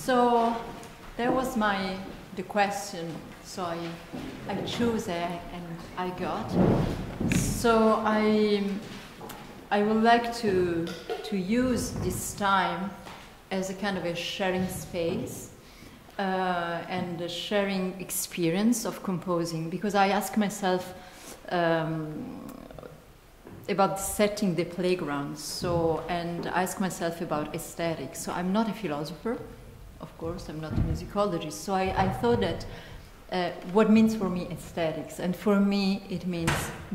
So that was my the question. So I I chose it and I got. So I I would like to to use this time as a kind of a sharing space uh, and a sharing experience of composing because I ask myself. Um, about setting the playground so and I ask myself about aesthetics so i'm not a philosopher of course i'm not a musicologist so i, I thought that uh, what means for me aesthetics and for me it means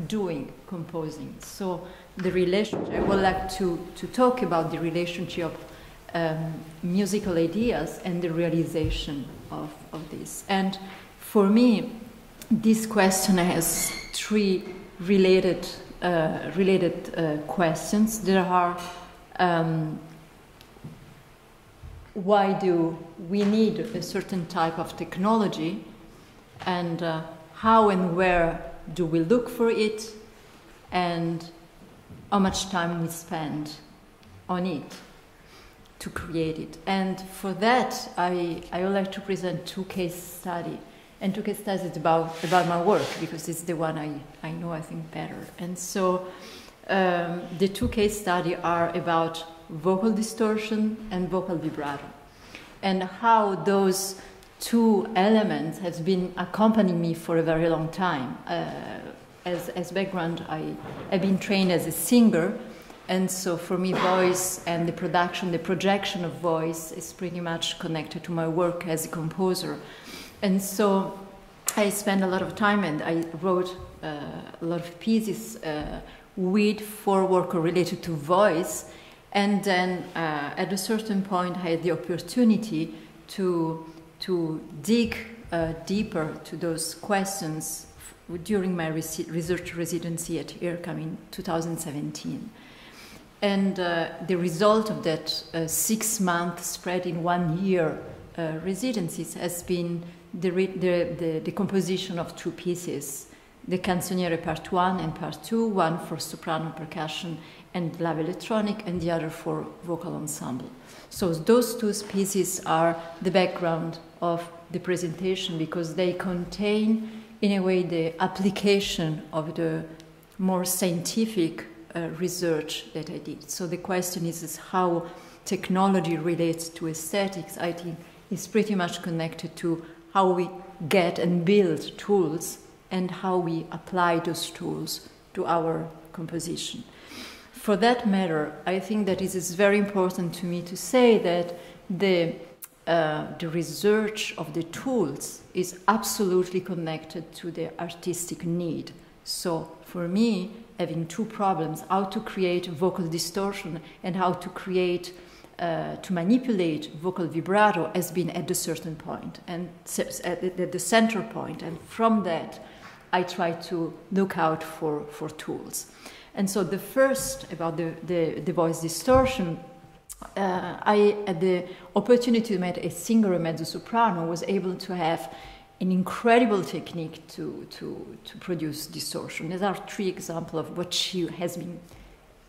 doing composing so the relationship i would like to, to talk about the relationship of um, musical ideas and the realization of, of this and for me this question has three related uh, related uh, questions. There are um, why do we need a certain type of technology, and uh, how and where do we look for it, and how much time we spend on it to create it. And for that, I, I would like to present two case studies and two case studies about, about my work because it's the one I, I know I think better. And so um, the two case studies are about vocal distortion and vocal vibrato and how those two elements has been accompanying me for a very long time. Uh, as, as background, I, I've been trained as a singer, and so for me, voice and the production, the projection of voice is pretty much connected to my work as a composer. And so I spent a lot of time and I wrote uh, a lot of pieces uh, with for work related to voice. And then uh, at a certain point, I had the opportunity to, to dig uh, deeper to those questions during my research residency at IRCAM in 2017. And uh, the result of that uh, six month spread in one year residencies has been the, the, the, the composition of two pieces the canzoniere part one and part two, one for soprano percussion and live electronic, and the other for vocal ensemble. So those two pieces are the background of the presentation because they contain, in a way, the application of the more scientific uh, research that I did. So the question is, is how technology relates to aesthetics. I think is pretty much connected to how we get and build tools and how we apply those tools to our composition. For that matter, I think that it is very important to me to say that the, uh, the research of the tools is absolutely connected to the artistic need. So for me, having two problems how to create vocal distortion and how to create uh, to manipulate vocal vibrato has been at a certain point and at the center point. point and from that i try to look out for, for tools and so the first about the, the, the voice distortion uh, i had the opportunity to meet a singer a mezzo soprano was able to have an incredible technique to, to, to produce distortion. There are three examples of what she has been,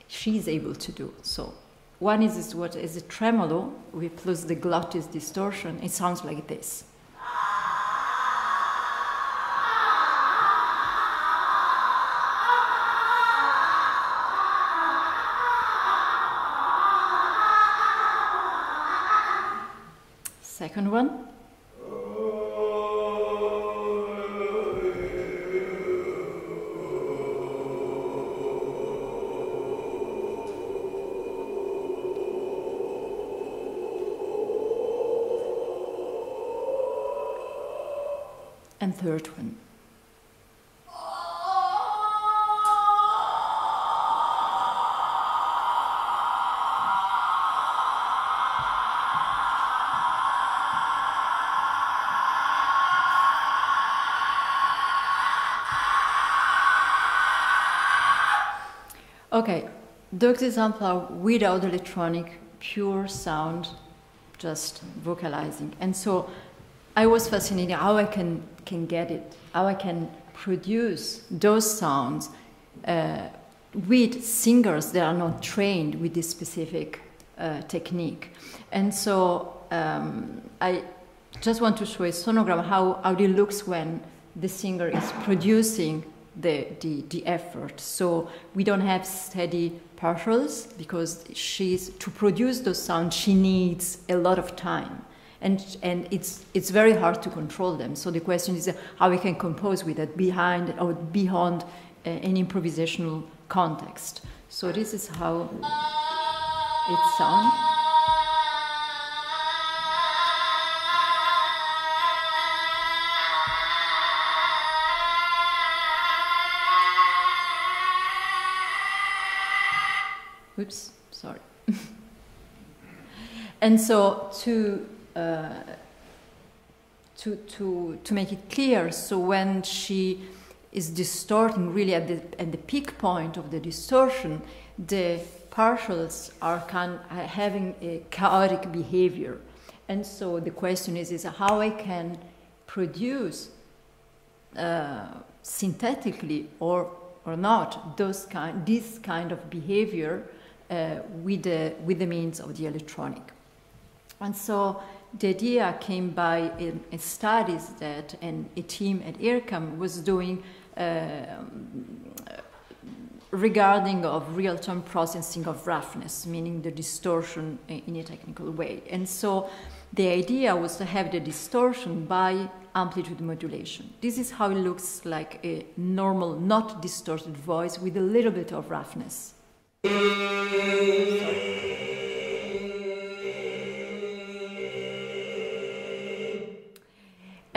she's able to do. So one is what is a tremolo with plus the glottis distortion. It sounds like this. Third one. Okay, examples are without electronic, pure sound, just vocalizing. And so I was fascinated how I can, can get it, how I can produce those sounds uh, with singers that are not trained with this specific uh, technique. And so um, I just want to show a sonogram how, how it looks when the singer is producing the, the, the effort. So we don't have steady partials because she's to produce those sounds she needs a lot of time and and it's it's very hard to control them. So the question is how we can compose with that behind or beyond uh, an improvisational context. So this is how it sounds. Oops, sorry. and so to, uh, to, to, to make it clear, so when she is distorting really at the, at the peak point of the distortion, the partials are kind having a chaotic behavior. And so the question is, is how I can produce uh, synthetically or, or not those kind, this kind of behavior uh, with, the, with the means of the electronic. And so the idea came by in, in studies that and a team at IRCAM was doing uh, regarding of real-time processing of roughness, meaning the distortion in a technical way. And so the idea was to have the distortion by amplitude modulation. This is how it looks like a normal, not distorted voice with a little bit of roughness.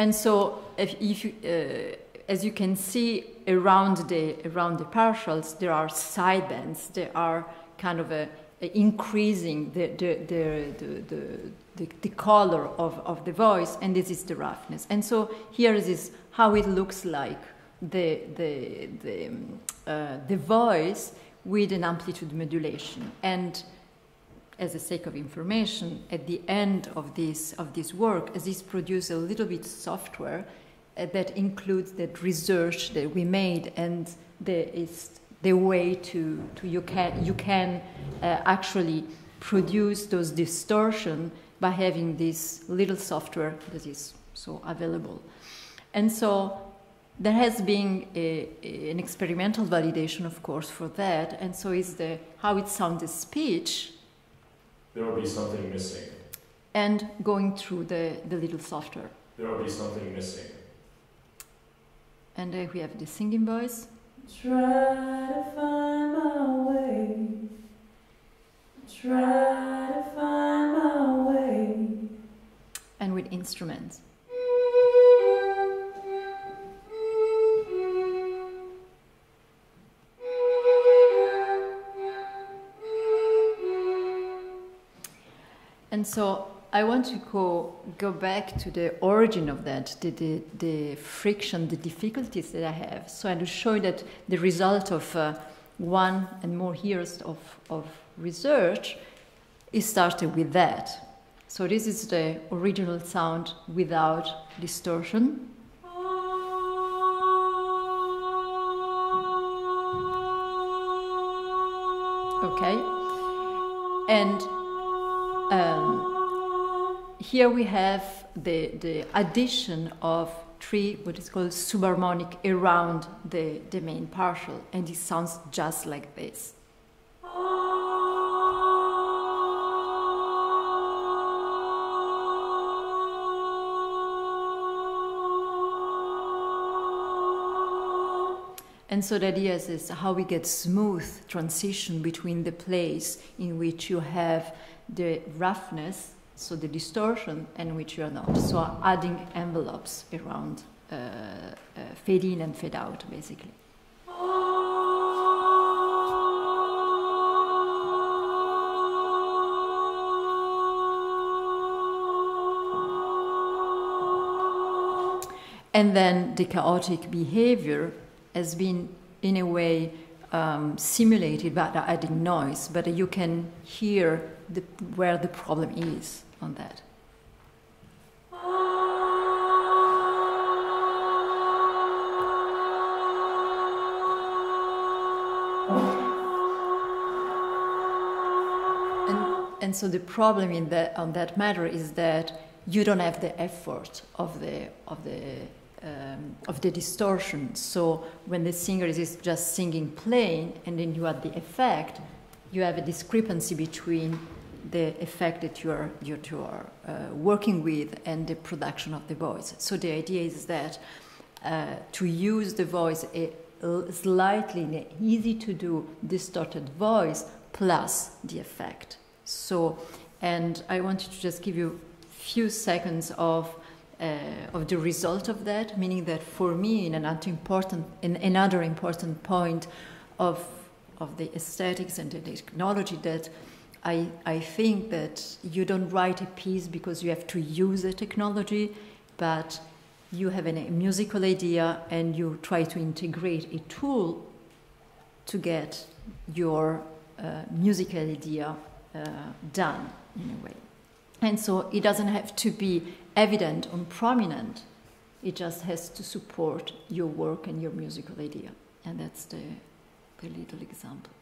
And so, if, if you, uh, as you can see around the around the partials, there are sidebands. There are kind of a, a increasing the the, the the, the, the, color of, of the voice, and this is the roughness. And so here is how it looks like the the the uh, the voice with an amplitude modulation. And as a sake of information, at the end of this, of this work, as this produced a little bit software uh, that includes that research that we made and the, is the way to, to you can, you can uh, actually produce those distortion by having this little software that is so available. And so there has been a, an experimental validation, of course, for that, and so is the how it sounds speech. There will be something missing. And going through the, the little software. There will be something missing. And uh, we have the singing voice. Try to find my way. Try to find my way. And with instruments. And so I want to go, go back to the origin of that, the, the, the friction, the difficulties that I have. So I will show you that the result of uh, one and more years of, of research is started with that. So this is the original sound without distortion. Okay. And um, here we have the, the addition of three what is called subharmonic around the, the main partial, and it sounds just like this. And so the idea is, how we get smooth transition between the place in which you have the roughness, so the distortion, and which you are not. So adding envelopes around uh, uh, fade in and fade out, basically. And then the chaotic behavior has been, in a way, um, simulated by adding noise, but you can hear the, where the problem is on that. And and so the problem in that on that matter is that you don't have the effort of the of the um, of the distortion. So when the singer is just singing plain, and then you add the effect, you have a discrepancy between the effect that you are you are uh, working with and the production of the voice. So the idea is that uh, to use the voice a, a slightly easy to do distorted voice plus the effect. So, and I wanted to just give you a few seconds of of the result of that, meaning that for me, in another important, in another important point of of the aesthetics and the technology that I, I think that you don't write a piece because you have to use a technology, but you have a musical idea and you try to integrate a tool to get your uh, musical idea uh, done in a way. And so it doesn't have to be evident and prominent, it just has to support your work and your musical idea. And that's the, the little example.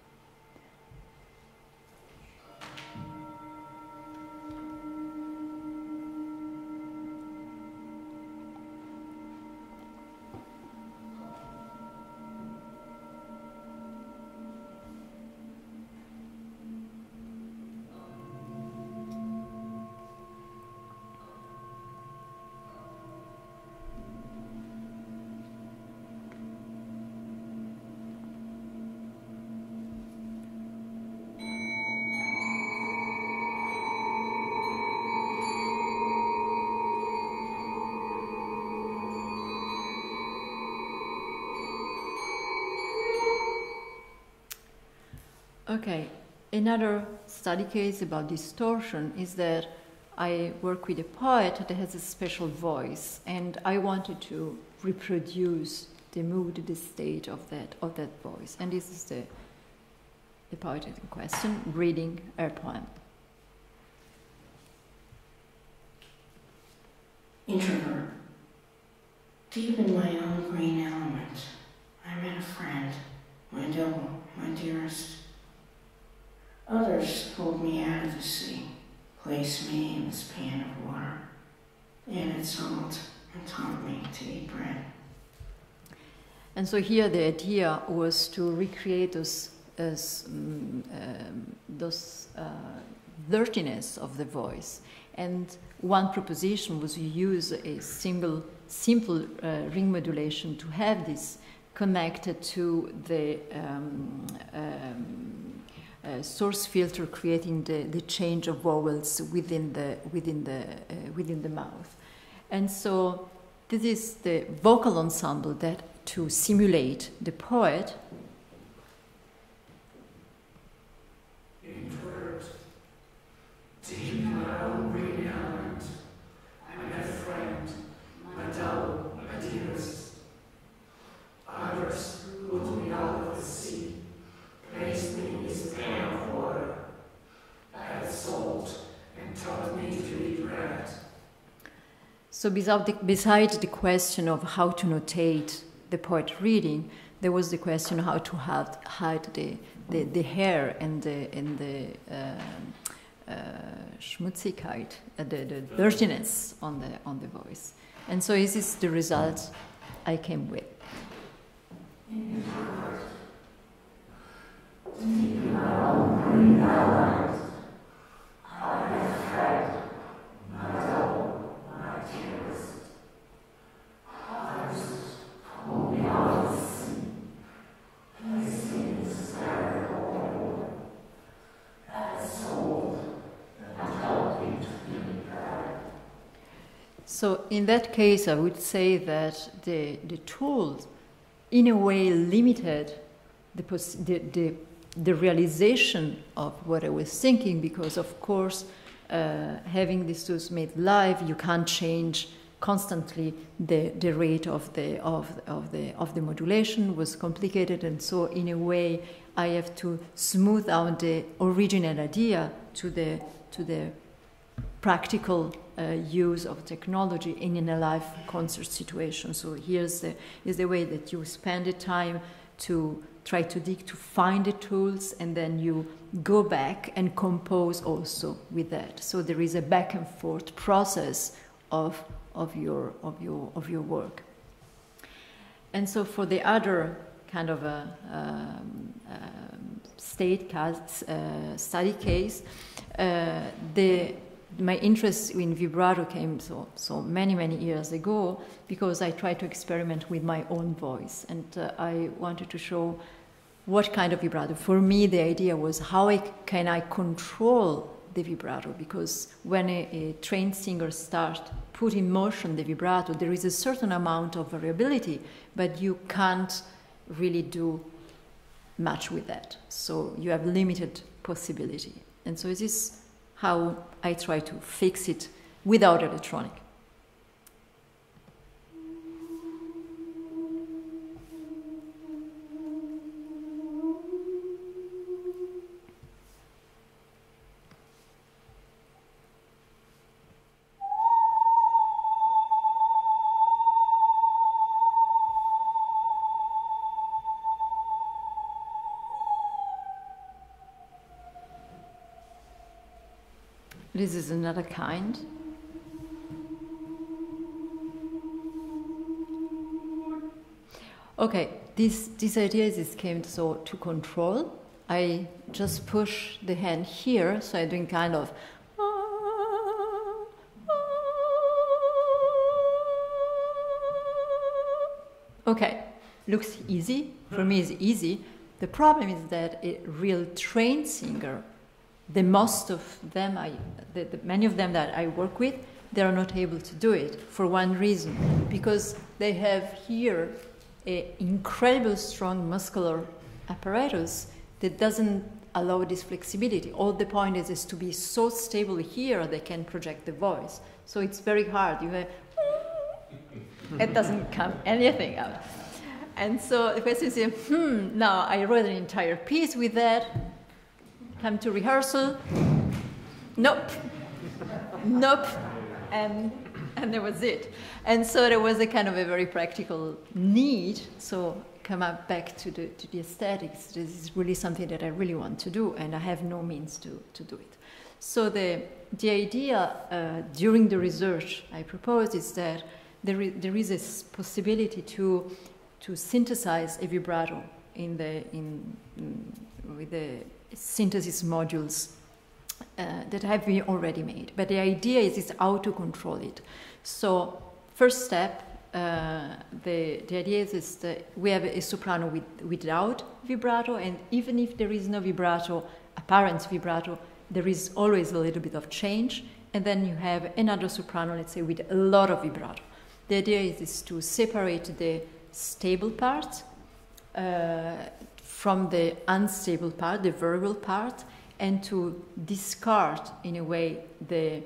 Okay, another study case about distortion is that I work with a poet that has a special voice, and I wanted to reproduce the mood, the state of that of that voice. And this is the the poet in question reading her poem. Introvert. Deep in my own green element, I met a friend, my double, my dearest. Others pulled me out of the sea, placed me in this pan of water, added salt, and taught me to eat bread. And so here the idea was to recreate those, as, um, um, those uh, dirtiness of the voice. And one proposition was to use a single, simple uh, ring modulation to have this connected to the um, um uh, source filter creating the, the change of vowels within the, within, the, uh, within the mouth. And so this is the vocal ensemble that to simulate the poet So, besides the question of how to notate the poet reading, there was the question how to have, hide the, the, the hair and the, and the um, uh, schmutzigkeit, uh, the, the dirtiness on the, on the voice. And so, this is the result I came with. So in that case, I would say that the, the tools, in a way, limited the, the, the, the realization of what I was thinking because, of course, having these tools made live, you can't change constantly the, the rate of the, of, of, the, of the modulation was complicated and so in a way I have to smooth out the original idea to the, to the practical uh, use of technology in, a live concert situation. So here's the, is the way that you spend the time to try to dig to find the tools, and then you go back and compose also with that. So there is a back and forth process of, of, your, of, your, of your work. And so for the other kind of a um, um, state case, uh, study case, uh, the my interest in vibrato came so, so many, many years ago because I tried to experiment with my own voice and uh, I wanted to show what kind of vibrato. For me, the idea was how I, can I control the vibrato because when a, a trained singer starts put in motion the vibrato, there is a certain amount of variability, but you can't really do much with that. So you have limited possibility. And so this is how I try to fix it without electronic. This is another kind. Okay, this, this idea is this came so to control. I just push the hand here, so I'm doing kind of. Okay, looks easy. For me, it's easy. The problem is that a real trained singer the most of them, I, the, the, many of them that I work with, they are not able to do it for one reason, because they have here an incredible strong muscular apparatus that doesn't allow this flexibility. All the point is, is to be so stable here they can project the voice. So it's very hard. You have, it doesn't come anything out. And so the question is, hmm, now I wrote an entire piece with that come to rehearsal. Nope. Nope. And, and that was it. And so there was a kind of a very practical need. So come up back to the, to the aesthetics. This is really something that I really want to do, and I have no means to, to do it. So the, the idea uh, during the research I proposed is that there is, there is a possibility to, to synthesize a vibrato in the, in, in with the synthesis modules uh, that have been already made. But the idea is, is how to control it. So first step, uh, the, the idea is, is that we have a soprano with, without vibrato, and even if there is no vibrato, apparent vibrato, there is always a little bit of change, and then you have another soprano, let's say, with a lot of vibrato. The idea is, is to separate the stable part uh, from the unstable part, the variable part, and to discard, in a way, the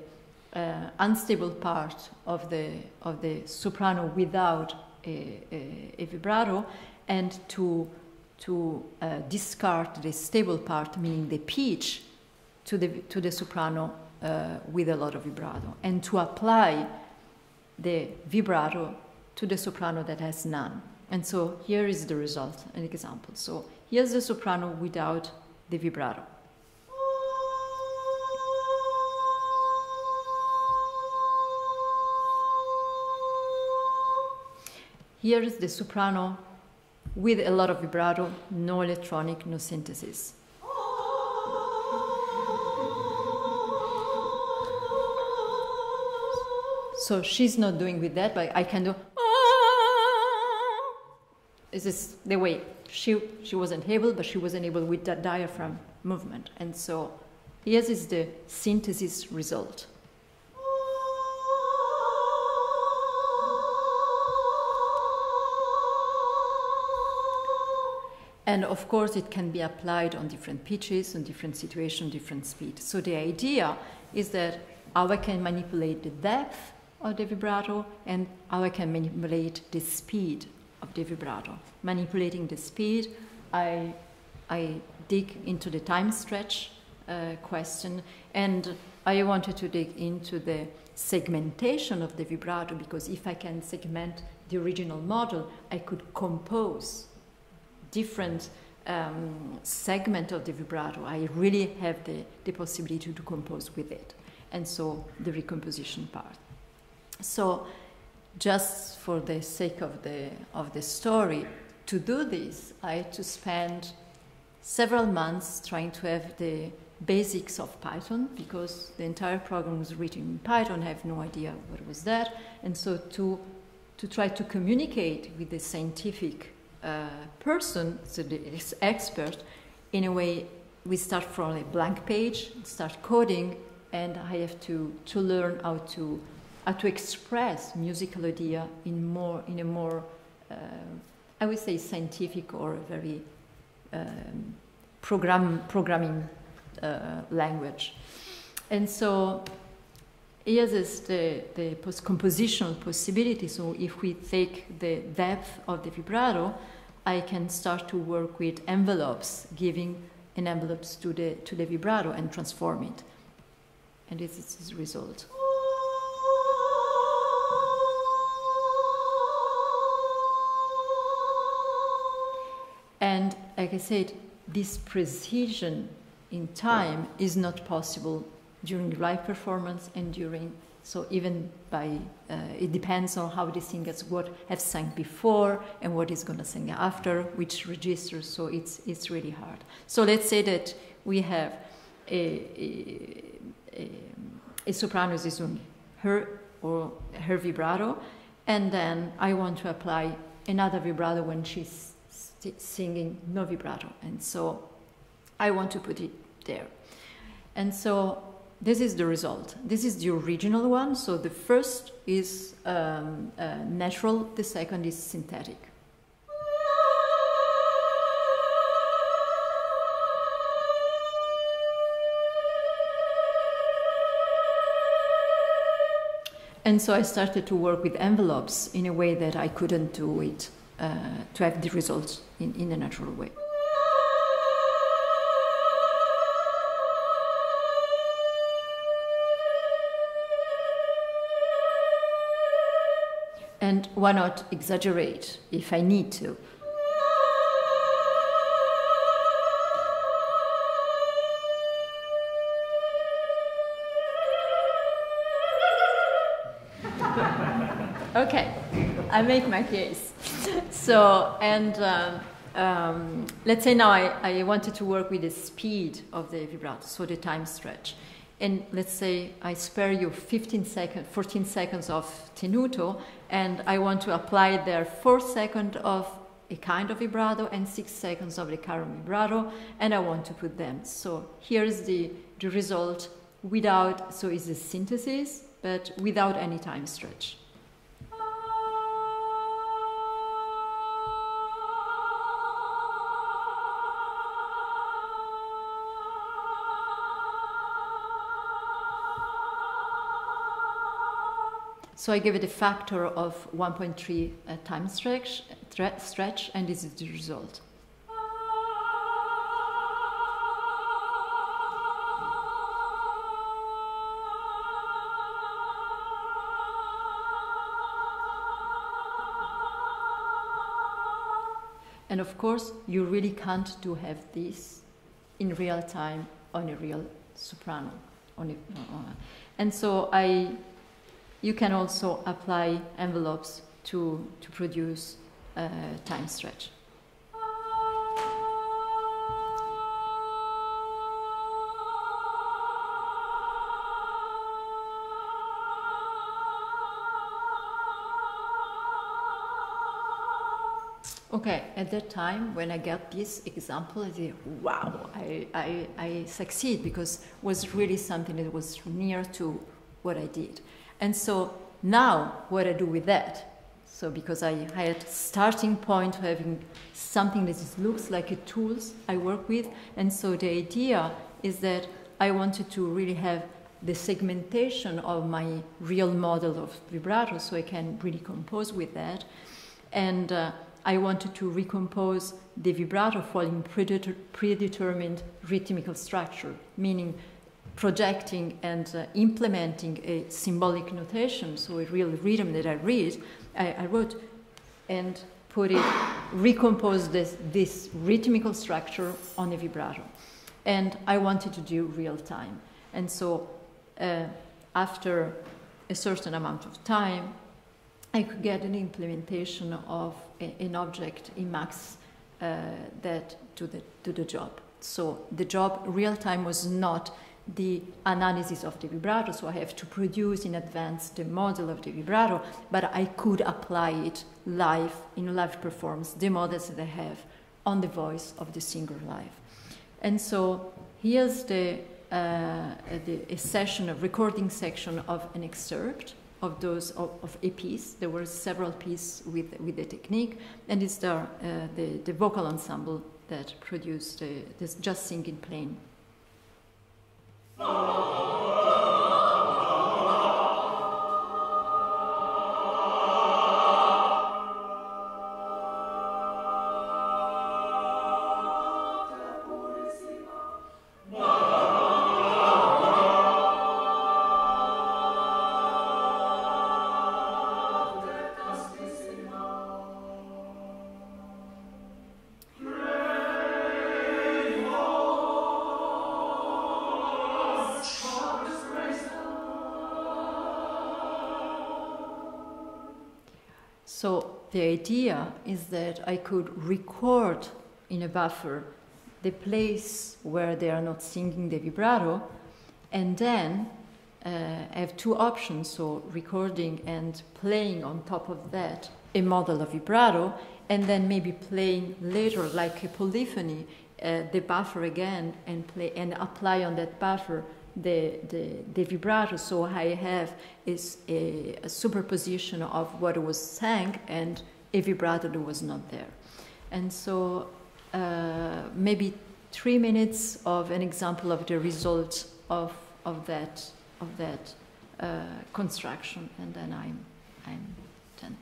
uh, unstable part of the, of the soprano without a, a, a vibrato, and to, to uh, discard the stable part, meaning the pitch, to the, to the soprano uh, with a lot of vibrato, and to apply the vibrato to the soprano that has none. And so here is the result, an example. So Here's the soprano without the vibrato. Here is the soprano with a lot of vibrato, no electronic, no synthesis. So she's not doing with that, but I can do. Ah. This Is the way she, she wasn't able, but she wasn't able with that diaphragm movement. And so here is the synthesis result. And of course, it can be applied on different pitches, on different situations, different speed. So the idea is that how I can manipulate the depth of the vibrato and how I can manipulate the speed of the vibrato. Manipulating the speed, I, I dig into the time stretch uh, question, and I wanted to dig into the segmentation of the vibrato because if I can segment the original model, I could compose different um, segment of the vibrato, I really have the, the possibility to compose with it. And so the recomposition part. So, just for the sake of the, of the story, to do this, I had to spend several months trying to have the basics of Python because the entire program was written in Python. I have no idea what was that, and so to to try to communicate with the scientific person, so the expert, in a way we start from a blank page, start coding, and I have to to learn how to how to express musical idea in more in a more uh, I would say scientific or very um, program programming uh, language. And so here is the, the post compositional possibility. So if we take the depth of the vibrato, I can start to work with envelopes, giving an envelopes to the to the vibrato and transform it. And this is the result. And like I said, this precision in time is not possible during live performance and during so even by uh, it depends on how the singers what have sang before and what is going to sing after which registers so it's it's really hard so let's say that we have a, a, a, a soprano is on her or her vibrato and then i want to apply another vibrato when she's singing no vibrato and so i want to put it there. And so this is the result. This is the original one. So the first is um, uh, natural, the second is synthetic. And so I started to work with envelopes in a way that I couldn't do it uh, to have the results in, in a natural way. And why not exaggerate if I need to? okay, I make my case. So, and um, um, let's say now I, I wanted to work with the speed of the vibrato, so the time stretch and let's say I spare you 15 seconds, 14 seconds of tenuto, and I want to apply there 4 seconds of a kind of vibrato and 6 seconds of the current vibrato, and I want to put them. So here's the, the result without, so it's a synthesis, but without any time stretch. So I give it a factor of 1.3 uh, time stretch, stretch, and this is the result. And of course, you really can't do have this in real time on a real soprano. On a, uh, and so I you can also apply envelopes to, to produce a time stretch. Okay, at that time when I got this example, I said, wow, I, I, I succeed because it was really something that was near to what I did. And so now, what I do with that? So because I had starting point having something that looks like a tools I work with, and so the idea is that I wanted to really have the segmentation of my real model of vibrato, so I can really compose with that, and uh, I wanted to recompose the vibrato following predetermined rhythmical structure, meaning projecting and uh, implementing a symbolic notation, so a real rhythm that I read, I, I, wrote, and put it, recompose this, this rhythmical structure on a vibrato. And I wanted to do real time. And so uh, after a certain amount of time, I could get an implementation of a, an object in Max uh, that do the, do the job. So the job real time was not the analysis of the vibrato, so I have to produce in advance the model of the vibrato, but I could apply it live in live performance, the models that I have on the voice of the singer live. And so here's the, uh, the a session, a recording section of an excerpt of those of, of a piece. There were several pieces with with the technique, and it's the uh, the, the vocal ensemble that produced uh, this just singing playing. Oh idea is that I could record in a buffer the place where they are not singing the vibrato, and then uh, I have two options: so recording and playing on top of that a model of vibrato, and then maybe playing later like a polyphony uh, the buffer again and play and apply on that buffer the, the, the vibrato. So I have is a, a, superposition of what was sang and vibrato that was not there. And so uh, maybe three minutes of an example of the result of, of that, of that uh, construction, and then I'm, I'm done.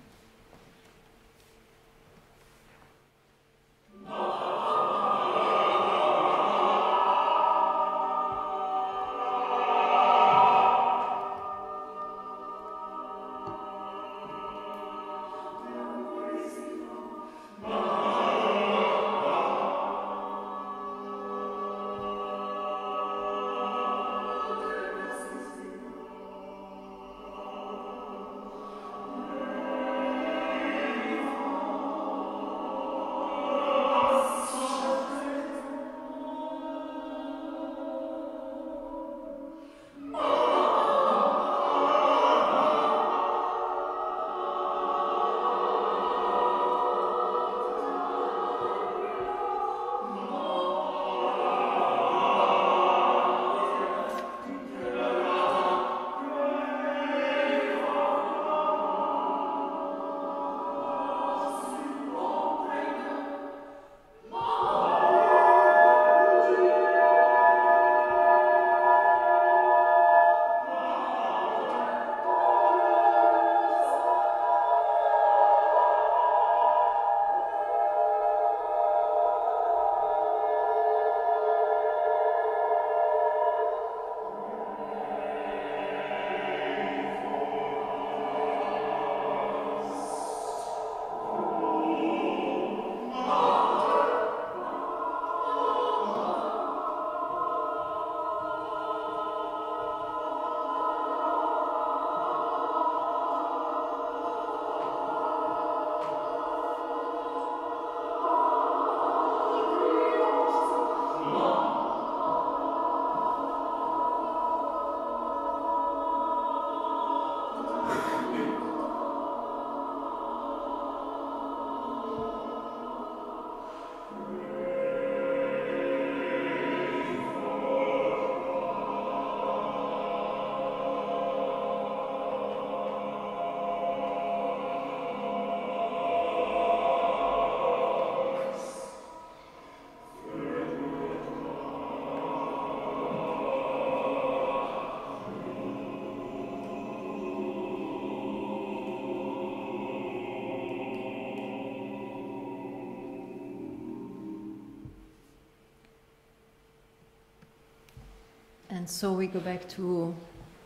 So we go back to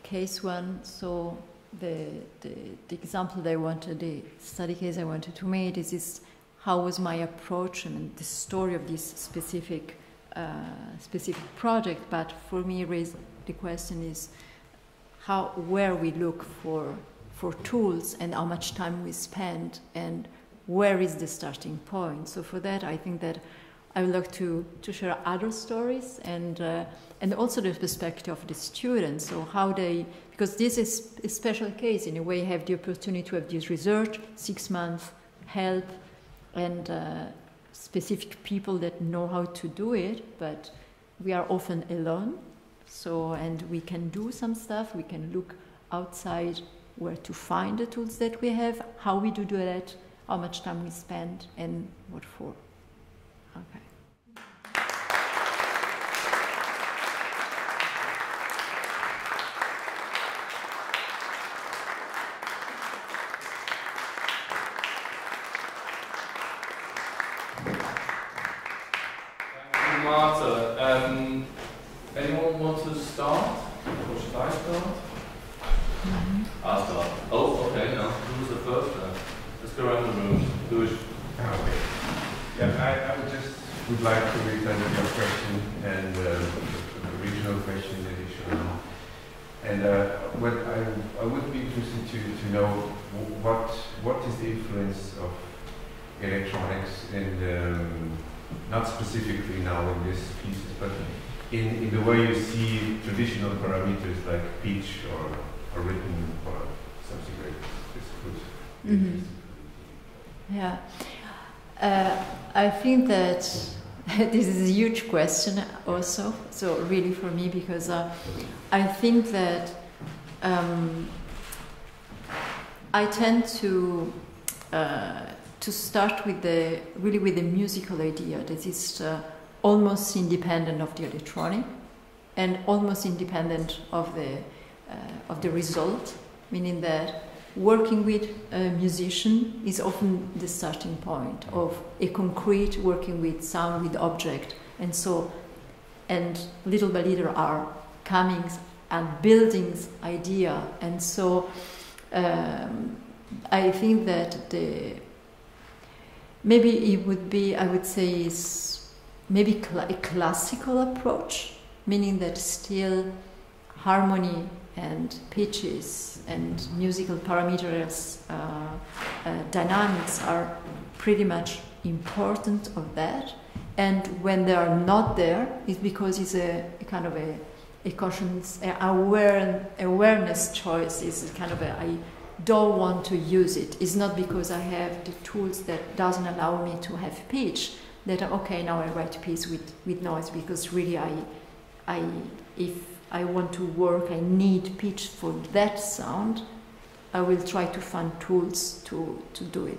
case one. So the, the, the example I wanted, the study case I wanted to make is this how was my approach I and the story of this specific uh, specific project. But for me, the question is how where we look for for tools and how much time we spend and where is the starting point. So for that, I think that I would like to, to share other stories and, uh, and also the perspective of the students. So how they, because this is a special case in a way, have the opportunity to have this research, six months help, and uh, specific people that know how to do it, but we are often alone. So, and we can do some stuff, we can look outside where to find the tools that we have, how we do that, how much time we spend, and what for. Okay. Thank you, Marta. Um, anyone want to start? Or should I start? I'll start. Oh, okay, now, who's the first then? Let's go around the room. Who is, Okay. Yeah, I, I would just would like to return to your question and uh, the regional question additional. And uh, what I, I would be interested to, to know wh- what what is the influence of electronics and um, not specifically now in this pieces, but in, in the way you see traditional parameters like pitch or, or written or something like this could be Mhm. interesting. Yeah. Uh, I think that this is a huge question also. So really for me because uh, I think that um, I tend to uh, to start with the really with the musical idea that is uh, almost independent of the electronic and almost independent of the uh, of the result, meaning that working with a musician is often the starting point of a concrete working with sound with object. And so and little by little are coming and buildings idea. And so um, I think that the maybe it would be I would say is maybe cl- a classical approach meaning that still harmony and pitches and musical parameters, uh, uh, dynamics are pretty much important of that. And when they are not there, it's because it's a, a kind of a, a conscious, aware, awareness choice. Is kind of a I don't want to use it. It's not because I have the tools that doesn't allow me to have pitch that okay now I write piece with, with noise because really I I if I want to work, I need pitch for that sound, I will try to find tools to, to do it.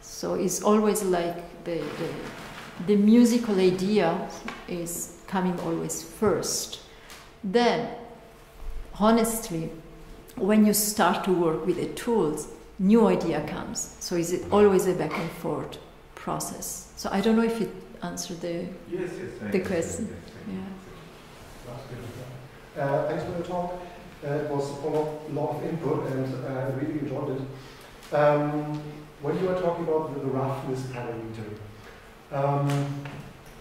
So it's always like the, the, the musical idea is coming always first. Then, honestly, when you start to work with the tools, new idea comes. So it's always a back and forth process. So I don't know if it answered the Yes, yes. The question. yes, yeah. You. Uh, thanks for the talk. Uh, it was full of a lot of input and uh, I really enjoyed it. Um, when you were talking about the, roughness parameter, um,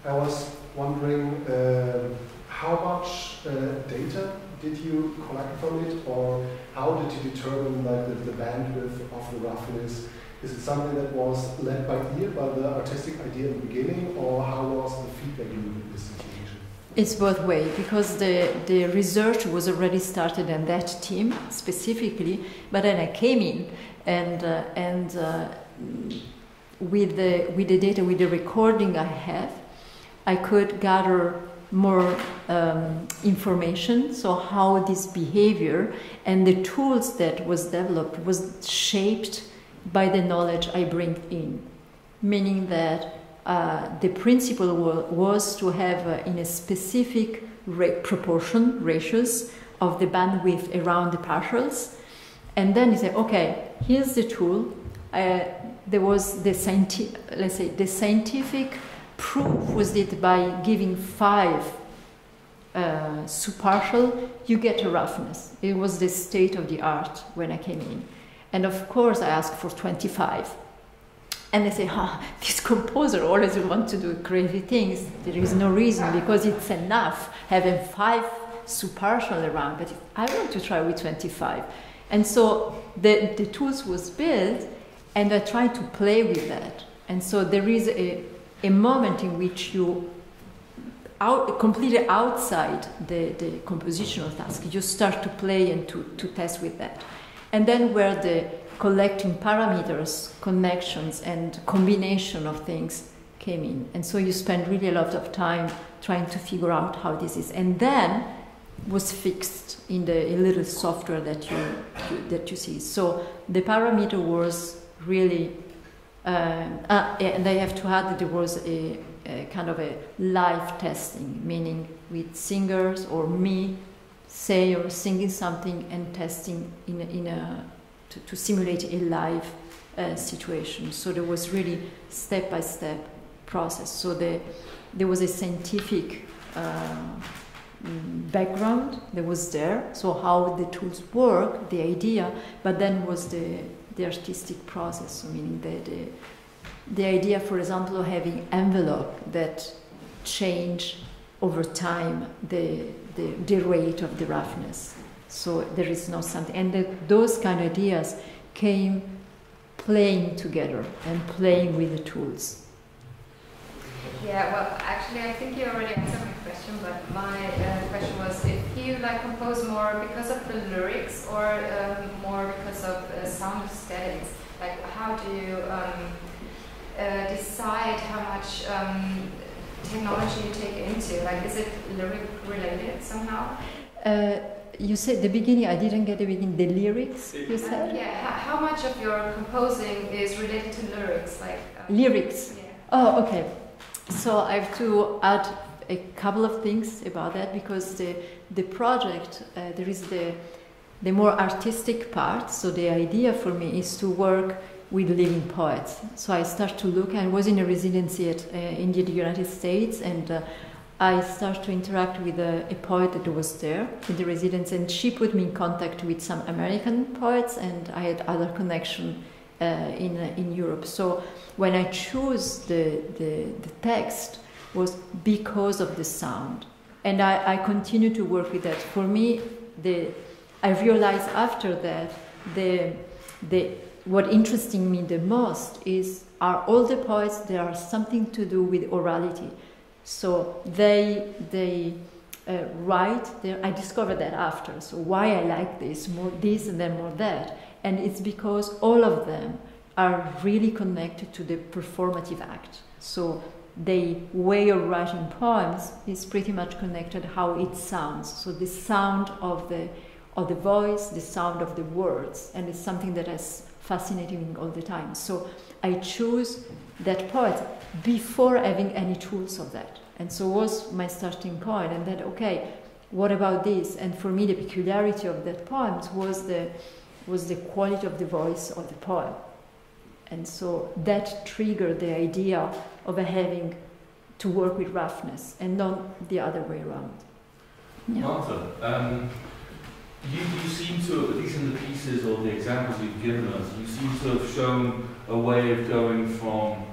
I was wondering uh, how much data did you collect from it or how did you determine like, the, the bandwidth of the roughness? Is it something that was led by ear, by the artistic idea in the beginning, or how was the feedback loop in this? It's both way because the, the research was already started in that team specifically, but then I came in and uh, and uh, with the with the data with the recording I have, I could gather more um, information. So how this behavior and the tools that was developed was shaped by the knowledge I bring in, meaning that uh, the principle was to have uh, in a specific ra- proportion ratios of the bandwidth around the partials. And then you say okay here's the tool. Uh, there was the scientific let's say the scientific proof was it by giving five uh, subpartial you get a roughness. It was the state of the art when i came in. And of course i asked for 25 and they say, oh, this composer always wants to do crazy things. There is no reason because it's enough having five subpartial around, but I want to try with 25. And so the, the tools was built and I tried to play with that. And so there is a, a moment in which you out, completely outside the, the compositional task. You start to play and to, to test with that. And then where the collecting parameters, connections, and combination of things came in. And so you spend really a lot of time trying to figure out how this is. And then was fixed in the little software that you, you that you see. So the parameter was really, uh, uh, and I have to add that there was a, a, kind of a live testing, meaning with singers or me say or singing something and testing in in a to, to simulate a live uh, situation. So there was really step by step process. So the, there was a scientific uh, background that was there. So how the tools work, the idea, but then was the the artistic process. So meaning the, the the idea, for example, of having envelope that change over time the, the, the rate of the roughness. So there is no something. And the, those kind of ideas came playing together and playing with the tools. Yeah, well, actually, I think you already answered my question, but my uh, question was if you like compose more because of the lyrics or um, more because of uh, sound aesthetics. Like, how do you um, uh, decide how much um, technology you take into? Like, is it lyric related somehow? Uh, you said the beginning. I didn't get the beginning. The lyrics you said. Yeah. How, how much of your composing is related to lyrics? Like um, lyrics. Yeah. Oh, okay. So I have to add a couple of things about that because the the project uh, there is the the more artistic part. So the idea for me is to work with living poets. So I start to look. I was in a residency at, uh, in the United States, and uh, I started to interact with a, a, poet that was there in the residence, and she put me in contact with some American poets, and I had other connection uh, in uh, in Europe. So when I chose the, the, the text was because of the sound, and I, I continue to work with that. For me, the I realized after that the the what interesting me the most is are all the poets there are something to do with orality so they they uh, write i discovered that after. So why i like this more this and then more that. And it's because all of them are really connected to the performative act. So the way of writing poems is pretty much connected how it sounds. So the sound of the of the voice the sound of the words and it's something that has fascinating all the time. So I chose that poet before having any tools of that. And so was my starting point. And then, okay, what about this? And for me, the peculiarity of that poem was the, was the quality of the voice of the poem. And so that triggered the idea of having to work with roughness and not the other way around. Yeah. Marta, um, you, you seem to, at least in the pieces or the examples you've given us, you seem to have shown a way of going from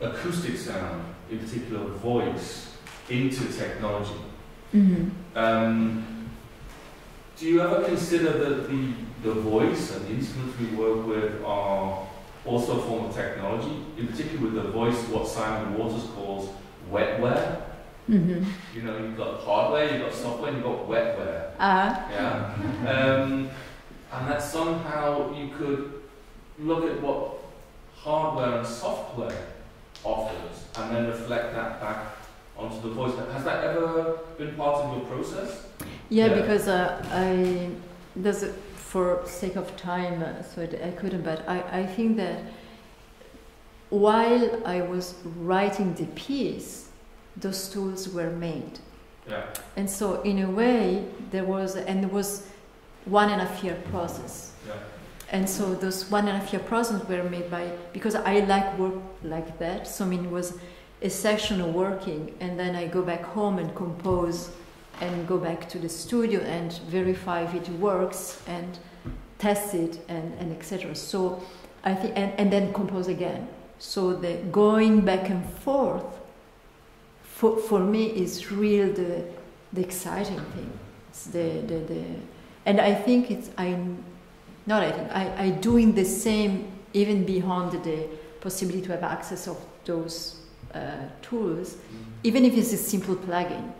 acoustic sound, in particular voice, into technology. Mm-hmm. Um, do you ever consider that the, the voice and the instruments we work with are also a form of technology? In particular with the voice, what Simon Waters calls wetware? Mm-hmm. You know, you've got hardware, you've got software, you've got wetware. Uh-huh. Yeah. Um, and that somehow you could look at what hardware and software offers and then reflect that back onto the voice. Has that ever been part of your process? Yeah, yeah. because uh, I, there's a, for sake of time, uh, so I couldn't, but I, I think that while I was writing the piece, those tools were made. Yeah. And so, in a way, there was, and there was one and a half year process. Yeah. And so, those one and a half year process were made by, because I like work like that. So, I mean, it was a section of working, and then I go back home and compose and go back to the studio and verify if it works and test it and, and etc. So, I think, and, and then compose again. So the going back and forth for, for me is real the, the exciting thing. It's the, the, the, and I think it's, I, not I think, I, I doing the same even beyond the possibility to have access of those uh, tools, even if it's a simple plugin.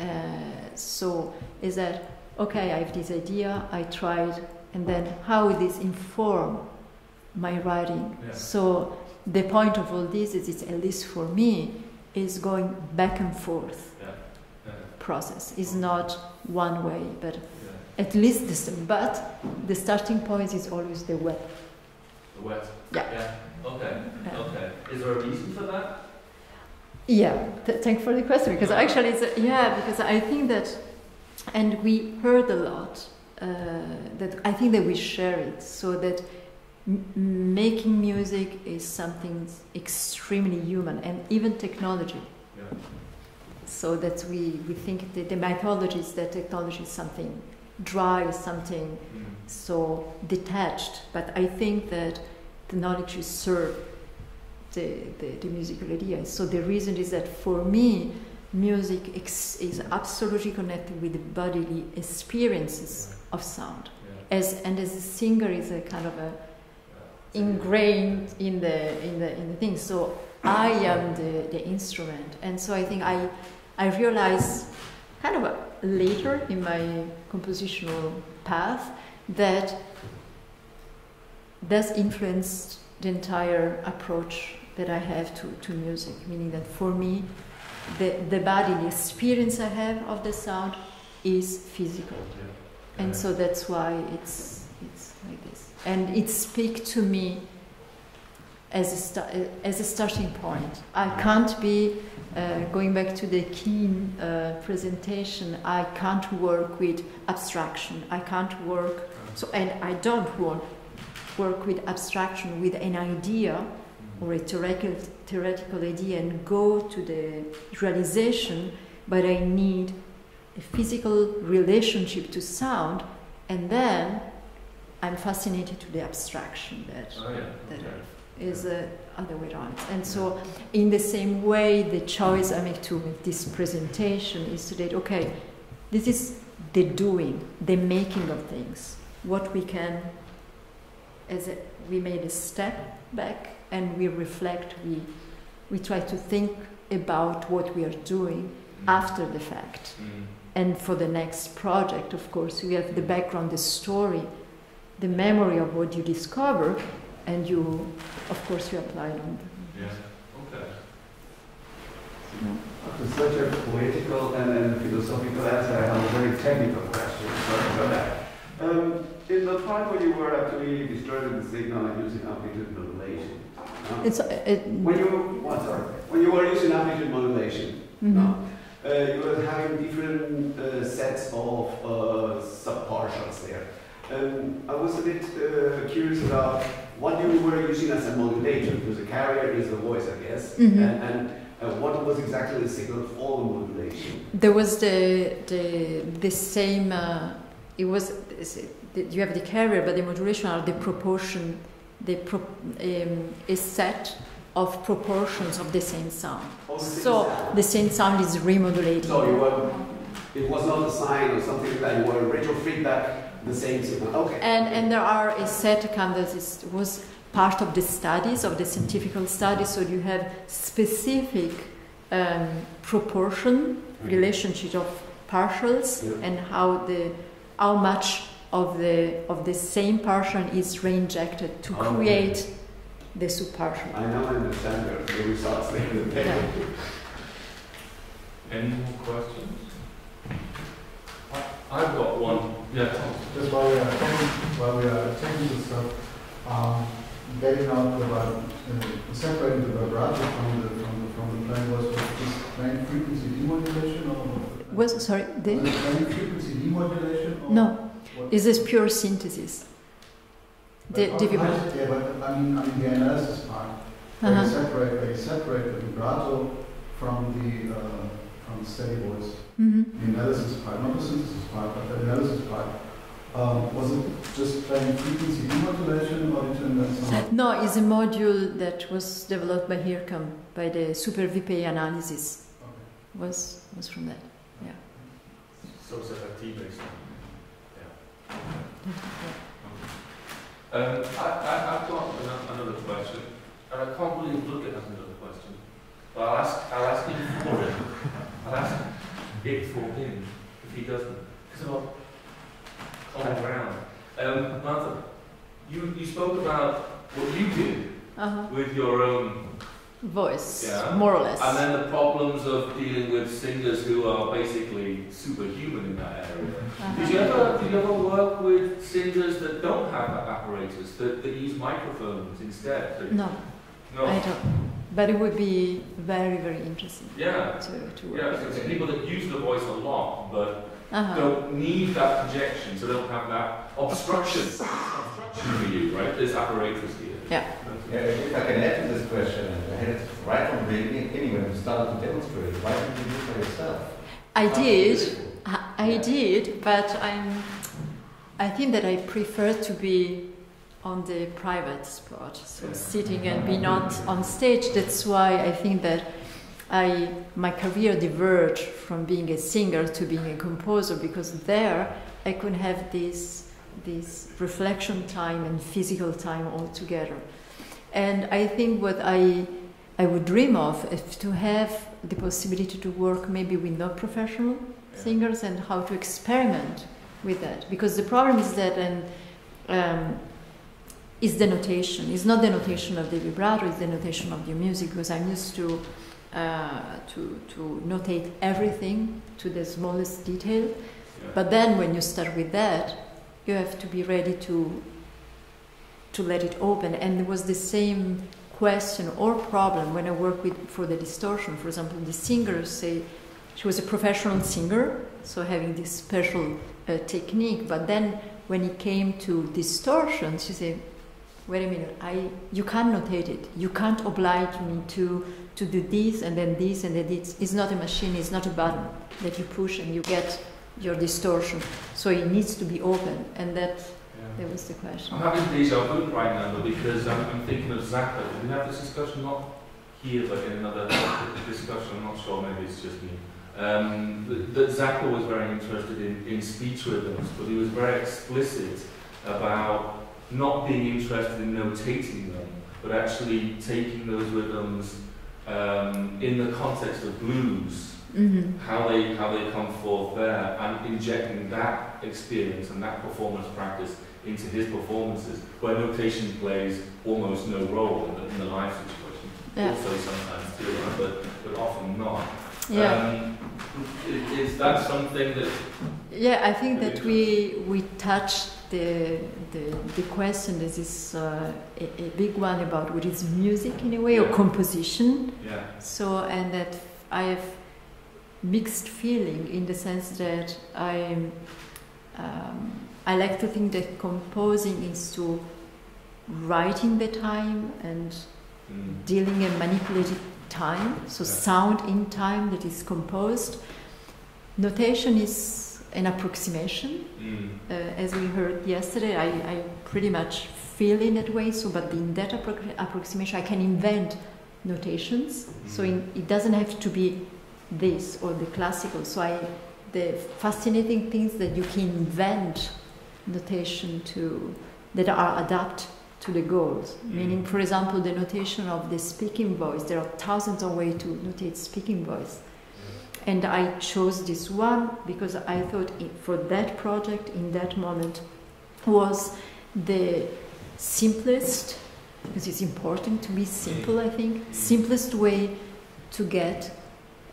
Uh, so is that okay? I have this idea. I tried, and then how will this inform my writing? Yeah. So the point of all this is, it's at least for me, is going back and forth Yeah. Yeah. process. Is not one way, but. At least this. But the starting point is always the web. The wet. Yeah. Yeah. Okay. Yeah. Okay. Is there a reason for that? Yeah, th- thank for the question because actually, it's a, yeah, because I think that, and we heard a lot uh, that I think that we share it, so that m- making music is something extremely human and even technology. Yeah. So that we, we think that the mythology is that technology is something dry, something Mm. so detached. But I think that the knowledge is serve the, the, the musical idea. So the reason is that for me, music ex- is absolutely connected with the bodily experiences of sound. Yeah. As and as a singer is a kind of a Yeah. ingrained in the in the in the thing. So I am the, the instrument, and so I think I I realized kind of a, later in my compositional path that that's influenced the entire approach that I have to, to music. Meaning that for me, the the body, the experience I have of the sound is physical Yeah. and so that's why it's it's like this and it speaks to me as a as a starting point i can't be uh, going back to the keen uh, presentation i can't work with abstraction i can't work so and i don't work work with abstraction with an idea or a theoretical, theoretical idea and go to the realization but i need a physical relationship to sound, and then I'm fascinated to the abstraction that Oh yeah. that Okay. Is uh, other way around. And so, in the same way, the choice I make to make this presentation is to that okay, this is the doing, the making of things. What we can, as a, we made a step back and we reflect. We we try to think about what we are doing after the fact. Mm. And for the next project, of course, you have the background, the story, the memory of what you discover, and you, of course, you apply it on. Yeah. Okay. After such a poetical and, and philosophical answer, I have a very technical question. Sorry for that. Um, in the time when you were actually distorting the signal and using amplitude modulation, uh, It's uh, it, when you what, sorry, when you were using amplitude modulation, mhm. no, uh, you were having different uh, sets of uh, subpartials there. Um, I was a bit uh, curious about what you were using as a modulator, because the carrier is the voice, I guess, Mhm. and, and uh, what was exactly the signal for the modulation? There was the the the same. Uh, it was you have the carrier, but the modulation are the proportion, the pro, um, a set of proportions of the same sound. Oh, the So sound. the same sound is remodulated. So you were, it was not a sign or something like that, you were retro feedback, the same signal. Okay. And, and there are a set kind that is, was part of the studies, of the scientific studies, so you have specific um, proportion, relationship of partials, Yeah. and how the how much of the of the same partial is reinjected to Okay. create the subpartial. I now understand the, the results in the paper. Yeah. Any more questions? I- I've got one. Yeah, Tom. Just while we are talking, while we are taking this stuff, um, getting out about uh, separating the vibrato from the from the from the playing was was this playing frequency demodulation or what? Was sorry, Was the it playing frequency demodulation or no, what? is this pure synthesis? The, But the how- how vibra- is it- Yeah, but I mean, I mean the analysis part. They Uh-huh. separate they separate the vibrato from the uh, from the steady voice. Mhm. The analysis part, not the synthesis part, but the analysis part Um, was it just playing frequency demodulation or did you invent something? No, it's a module that was developed by IRCAM, by the Super VPA analysis. Okay. Was was from that. yeah. So it's a T based. Um, I, I, I've got ano- another question, and I can't believe Luca has another question. But I'll ask, I'll ask him for it. I'll ask it for him if he doesn't. Because about common ground. Um, Marta, you, you spoke about what you did Uh-huh. with your own Voice, Yeah. more or less. And then the problems of dealing with singers who are basically superhuman in that area. Uh-huh. Did you ever did you ever work with singers that don't have apparatus that, that use microphones instead? That- No, No. I don't. But it would be very, very interesting Yeah. to, to work Yeah, with. so it's people that use the voice a lot but Uh-huh. don't need that projection, so they don't have that obstruction. Obstruction for you, right? This apparatus here. Yeah. Yeah, if I can add to this question, I had it right from the beginning when you started to demonstrate. Why didn't you do it for yourself? I Sounds did. beautiful. I I did, but I'm. I think that I prefer to be on the private spot, so sitting and be not on stage. That's why I think that I my career diverged from being a singer to being a composer because there I could have this this reflection time and physical time all together. And I think what I I would dream of is to have the possibility to work maybe with not professional singers and how to experiment with that. Because the problem is that um, um, is the notation. It's not the notation of the vibrato, it's the notation of the music because I'm used to uh, to, to notate everything to the smallest detail. But then when you start with that, you have to be ready to to let it open. And it was the same question or problem when I work with for the distortion. For example, the singer say she was a professional singer, so having this special uh, technique. But then when it came to distortion, she said, "Wait a minute, I you can't notate it. You can't oblige me to to do this and then this and then this. It's not a machine. It's not a button that you push and you get." Your distortion, so it needs to be open, and that that was the question. I'm having deja vu right now, because I'm, I'm thinking of Zappa. Did we have this discussion not here, but in another discussion? I'm not sure. Maybe it's just me. Um, that Zappa was very interested in, in speech rhythms, but he was very explicit about not being interested in notating them, but actually taking those rhythms um, in the context of blues Mhm. how they how they come forth there and injecting that experience and that performance practice into his performances where notation plays almost no role in the, in the live situation. Yeah. Also sometimes too, but but often not. Yeah. Um, is that something that Yeah, I think that we we touched the the, the question. This is uh, a, a big one about what is music in a way or composition. Yeah. So and that I have mixed feeling in the sense that I um, I like to think that composing is to writing the time and Mm. dealing and manipulating time, so Yeah. sound in time that is composed. Notation is an approximation. Mm. Uh, as we heard yesterday, I, I pretty much feel in that way. So, but in that appro- approximation, I can invent notations. So in, it doesn't have to be this or the classical. So I, the fascinating things that you can invent notation to that are adapt to the goals. Meaning, for example, the notation of the speaking voice. There are thousands of ways to notate speaking voice. And I chose this one because I thought it, for that project in that moment was the simplest, because it's important to be simple, I think, simplest way to get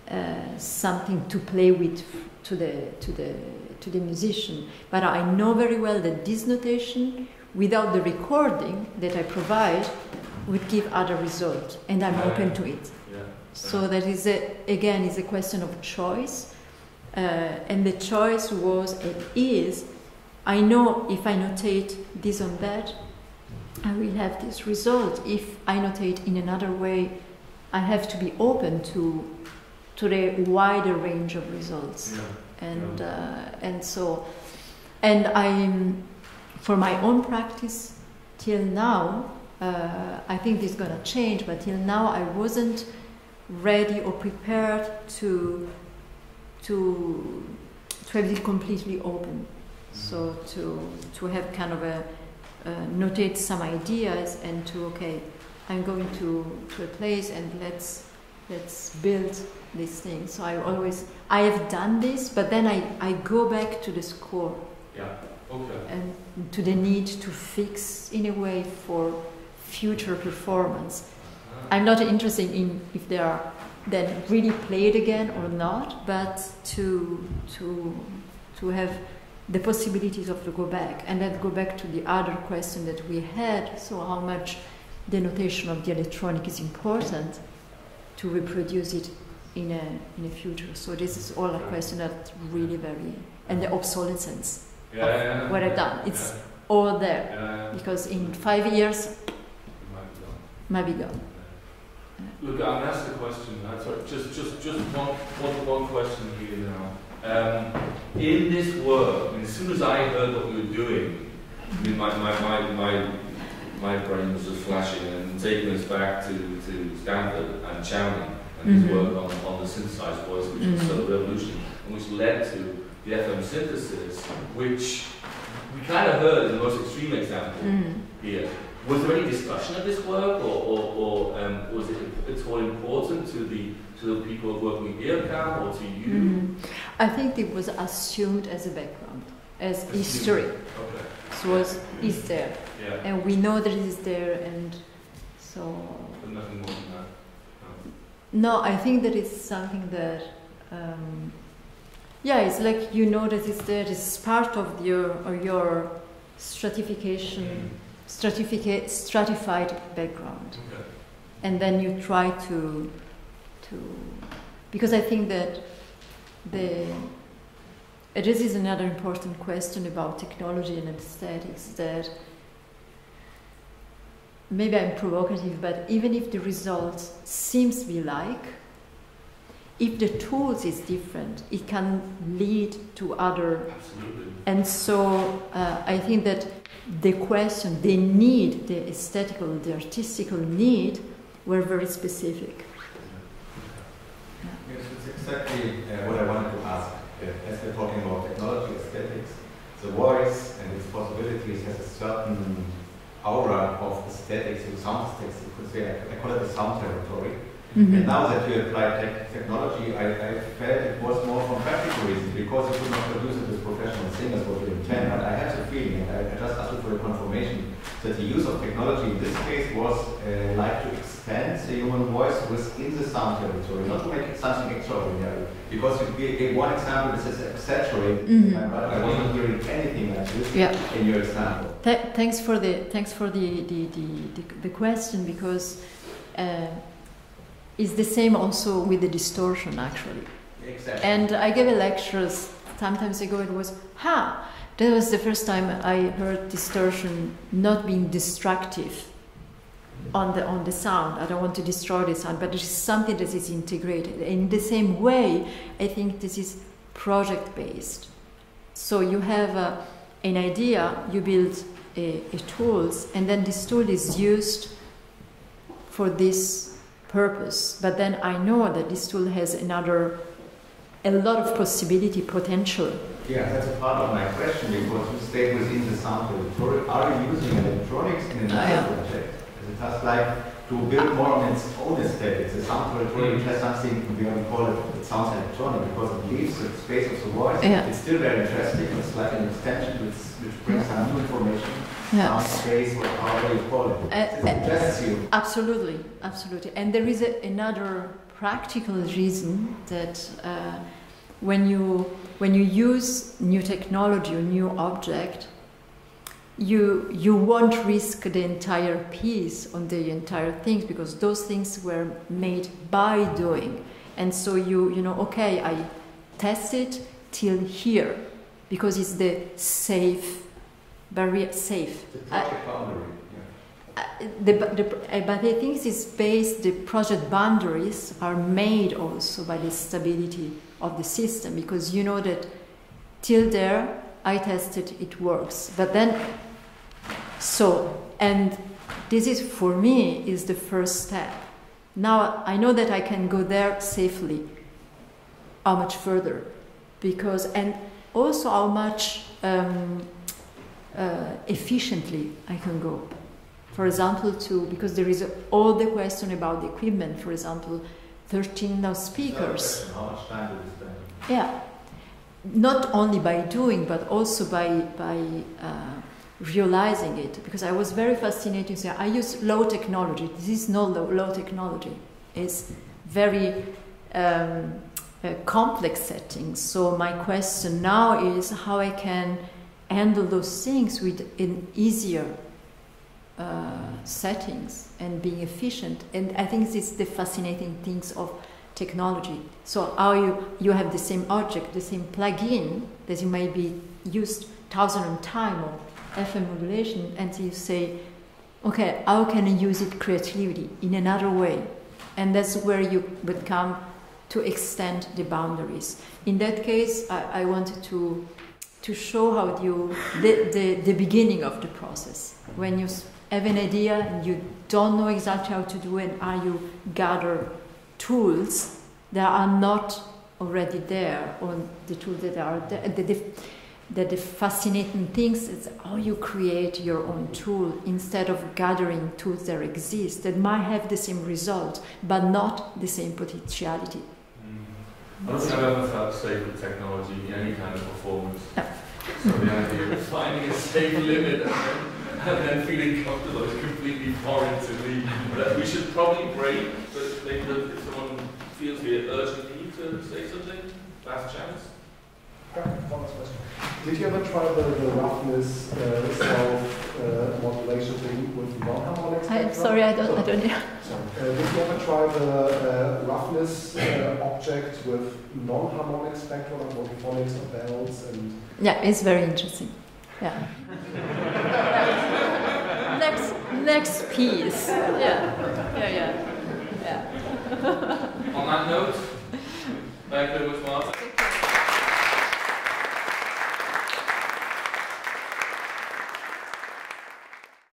uh, something to play with to the, to, the, to the musician. But I know very well that this notation, without the recording that I provide, would give other results, and I'm open to it. Yeah. So that is a, again is a question of choice, uh, and the choice was and is. I know if I notate this on that, I will have this result. If I notate in another way, I have to be open to to the wider range of results, Yeah. and uh, and so and I'm, for my own practice, till now, uh, I think this is gonna change, but till now I wasn't ready or prepared to to to have it completely open. So to to have kind of a uh, notate some ideas and to okay, I'm going to to a place and let's let's build this thing. So I always I have done this, but then I I go back to the score Yeah. Okay. and to the need to fix in a way for future performance. I'm not interested in if they are then really played again or not, but to to to have the possibilities of to go back and then go back to the other question that we had. So how much the notation of the electronic is important to reproduce it in a in a future. So this is all a question that really very and the obsolescence Yeah, yeah, yeah. what I've done. It's all there because in five years might be gone. Look, I'm asked a question. I'm sorry, just, just, just one, one, one question here now. Um, in this work, I mean, as soon as I heard what you were doing, I mean, my, my, my, my, my brain was just flashing and taking us back to, to Stanford and Chowning and his Mhm. work on, on the synthesized voice, which was so Mhm. revolutionary and which led to the FM synthesis, which we kind of heard in the most extreme example Mm. here. Was there any discussion of this work, or, or, or um, was it at all important to the to the people working with IRCAM or to you? Mhm. I think it was assumed as a background, as Assumed. history. Okay. So it was is there, Yeah. and we know that it is there, and so But nothing more than that. no, I think that it's something that. Um, yeah, it's like you know that it's there. It's part of your or your stratification, stratifica- stratified background. Okay. and then you try to to because I think that the this is another important question about technology and aesthetics that maybe I'm provocative, but even if the result seems to be like, if the tools is different, it can lead to other Absolutely. and so uh, I think that the question, the need, the aesthetical, the artistical need were very specific. Yes, it's exactly uh, what I wanted to ask. Uh, as we're talking about technology, aesthetics, the voice and its possibilities has a certain aura of aesthetics, or sound aesthetics, you could say. I, I call it the sound territory. And now that you apply tech technology, I, I felt it was more from practical reasons, because you could not produce it with professional singers, what you intend. But I had the feeling, and I, I just asked you for a confirmation, that the use of technology in this case was uh, like to expand the human voice within the sound territory, not to make it something extraordinary. Because you gave gave one example, this is exaggerated, Mhm. and I I wasn't hearing anything like this Yeah. in your example. Th- thanks for the thanks for the the, the, the, the question because uh, it's the same also with the distortion actually. Exactly. And I gave a lecture sometimes ago. It was ha. That was the first time I heard distortion not being destructive on the on the sound. I don't want to destroy the sound, but it is something that is integrated. In the same way, I think this is project based. So you have a, an idea, you build a, a tools, and then this tool is used for this purpose. But then I know that this tool has another, a lot of possibility, potential. Yeah, that's a part of my question because you stay within the sound territory. Are you using electronics in another Ah, yeah. project? Is it just like to build more on its own aesthetics? The sound territory which has something, we we call it, it sounds electronic because it leaves the space of the voice. Yeah. It's still very interesting. It's like an extension which, which brings some new information. Yeah. Sound space, however you call it. Uh, uh, you. Absolutely, absolutely. And there is a, another practical reason that uh, when you when you use new technology or new object, you you won't risk the entire piece on the entire things because those things were made by doing, and so you you know okay I test it till here because it's the safe barrier safe. The project boundary. Yeah. uh, the, the, uh, but I think it's based, the project boundaries are made also by the stability of the system because you know that till there I tested, it works. But then, so, and this is for me is the first step. Now I know that I can go there safely. How much further? Because, and also how much um, uh, efficiently I can go. For example, to because there is all the question about the equipment. For example, 13 now speakers. How much time do you spend? Yeah, not only by doing, but also by by uh, realizing it. Because I was very fascinated. So I use low technology. This is not low, low technology. It's very um, complex settings. So my question now is how I can handle those things with an easier uh, settings and being efficient. And I think this is the fascinating things of technology. So how you, you have the same object, the same plugin that you may be used thousand of time or FM modulation, and you say, okay, how can I use it creatively in another way? And that's where you would come to extend the boundaries. In that case, I, I wanted to to show how you the, the, the beginning of the process when you have an idea and you don't know exactly how to do it, and how you gather tools that are not already there, or the tools that are there. The, the, the, the fascinating things is how you create your own tool instead of gathering tools that exist that might have the same result but not the same potentiality. I don't think I've ever felt safe with technology in any kind of performance. So the idea of finding a safe limit and then, and then feeling comfortable is completely foreign to me. But we should probably break, but if someone feels the urgent need to say something, last chance. Okay, one last question. Did you ever try the, the roughness uh, self uh, modulation thing with non-harmonic I'm sorry, I don't, I don't know. Sorry. Uh, did you ever try the uh, roughness uh, object with non-harmonic spectrum, like multiphonics or bells and Yeah, it's very interesting. Yeah. next, next piece. Yeah, yeah, yeah, yeah. On that note, thank you very much, Martin.